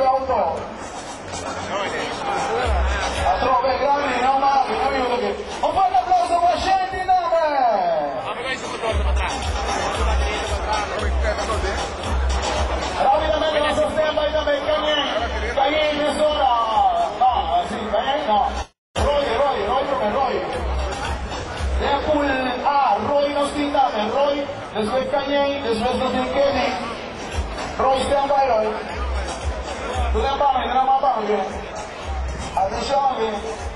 pronto? A trove grandi Nama, aiutami. Un forte applauso per Scendi Name! Ma perché sono pronto per Rapidamente la sostiamo da me, Cagnin, Cagnin, Nesora! No, sì, Cagnin no. Roy, Roy, Roy come Roy. Deadpool, ah, Roy non si date, Roy, después Cagnin, después Sotincheni. Roy, stand by, Roy. tó ń bá àwọn ìnira má bà mí o àti.